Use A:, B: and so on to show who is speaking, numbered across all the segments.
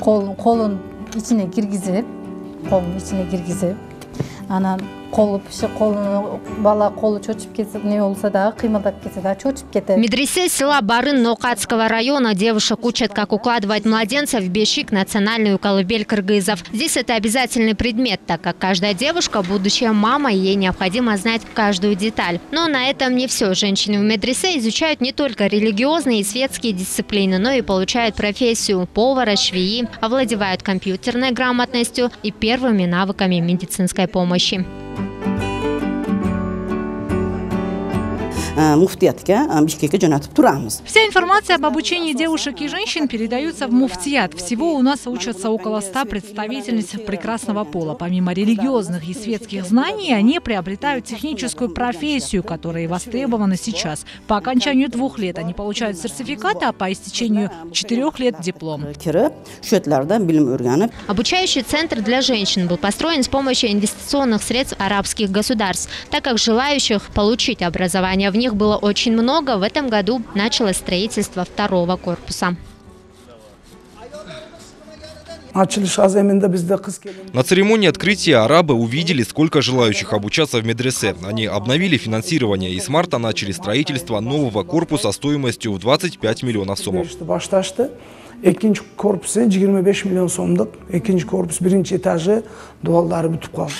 A: kolun, kolun içine girgizip kolun içine girgizip anam колу пиши колуну бала колу чочуп кетсе не болсо дагы кыймылдап кетсе дагы чочуп кетет
B: медресе села Барын Нокатского района девушек учат, как укладывать младенца в бешик национальную колыбель кыргызов. Здесь это обязательный предмет, так как каждая девушка, будущая мама, ей необходимо знать каждую деталь. Но на этом не все. Женщины в медресе изучают не только религиозные и светские дисциплины, но и получают профессию повара, швеи, овладевают компьютерной грамотностью и первыми навыками медицинской помощи.
C: Муфтиятга бишкекке jo'natib turamiz
D: Вся информация об обучении девушек и женщин передается в муфтият. Всего у нас учатся около ста представительниц прекрасного пола. Помимо религиозных и светских знаний, они приобретают техническую профессию, которая востребована сейчас. По окончанию двух лет они получают сертификат, а по истечению четырех лет диплом.
B: Обучающий центр для женщин был построен с помощью инвестиционных средств арабских государств. Так как желающих получить образование в них было очень много, в этом году началось строительство второго корпуса.
E: На церемонии открытия арабы увидели, сколько желающих обучаться в медресе. Они обновили финансирование и с марта начали строительство нового корпуса стоимостью в 25 миллионов сомов.
F: экинчи миллион экинчи корпус этажы дубалдары бүтүп калды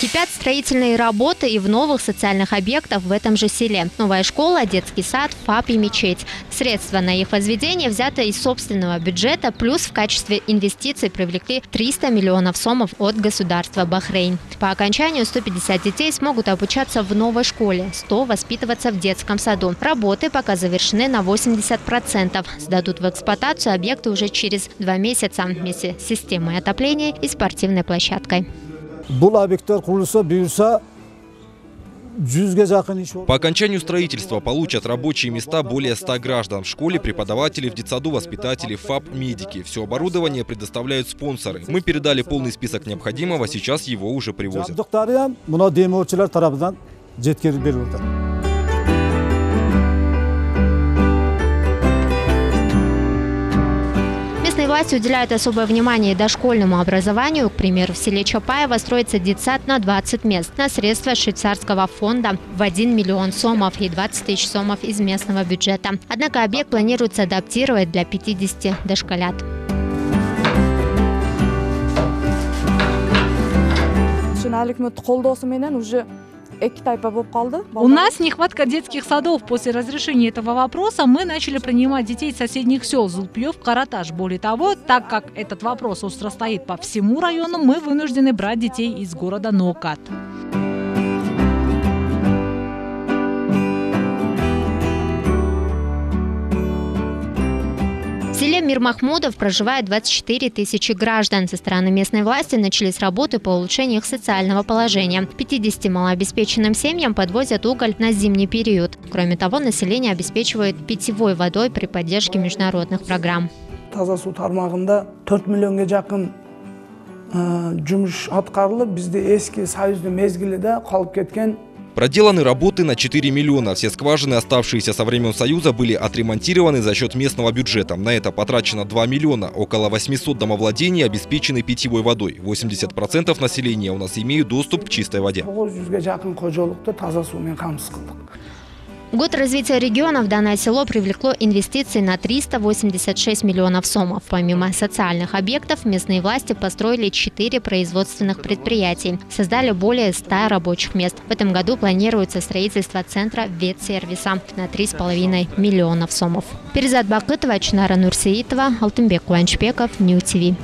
B: Кипят строительные работы и в новых социальных объектах в этом же селе. Новая школа, детский сад, ФАП и мечеть. Средства на их возведение взято из собственного бюджета, плюс в качестве инвестиций привлекли 300 миллионов сомов от государства Бахрейн. По окончанию 150 детей смогут обучаться в новой школе, 100 воспитываться в детском саду. Работы пока завершены на 80%. Сдадут в эксплуатацию объекты уже через два месяца вместе с системой отопления и спортивной площадкой.
G: Бул объекттер жакын иш
E: По окончанию строительства получат рабочие места более 100 граждан. В школе преподаватели, в детсаду воспитатели, ФАП, медики. Все оборудование предоставляют спонсоры. Мы передали полный список необходимого, сейчас его уже привозят.
B: Власти уделяют особое внимание дошкольному образованию. К примеру, в селе Чапаево строится детсад на 20 мест на средства швейцарского фонда в 1 миллион сомов и 20 тысяч сомов из местного бюджета. Однако объект планируется адаптировать для 50 дошколят.
H: ушуну өкмөттүн колдоосу менен уже
D: У нас нехватка детских садов. После разрешения этого вопроса мы начали принимать детей из соседних сел Зулпьев, Караташ. Более того, так как этот вопрос остро стоит по всему району, мы вынуждены брать детей из города Нокат.
B: Селе Мир Махмудов проживает 24 тысячи граждан. Со стороны местной власти начались работы по улучшению их социального положения. 50 малообеспеченным семьям подвозят уголь на зимний период. Кроме того, население обеспечивает питьевой водой при поддержке международных программ.
F: таза суу тармагында төрт миллионго жакын э, жумуш аткарылып бизде эски союздун мезгилиде калып кеткен
E: Проделаны работы на 4 миллиона. Все скважины, оставшиеся со времен Союза, были отремонтированы за счет местного бюджета. На это потрачено 2 миллиона. Около 800 домовладений обеспечены питьевой водой. 80% населения у нас имеют доступ к чистой воде.
B: В год развития регионов данное село привлекло инвестиции на 386 миллионов сомов. Помимо социальных объектов, местные власти построили 4 производственных предприятий, создали более 100 рабочих мест. В этом году планируется строительство центра ветсервиса на 3,5 миллионов сомов. Перезат Бакытова, Чунара Нурсеитова, Алтынбек Куанчбеков, Нью ТВ.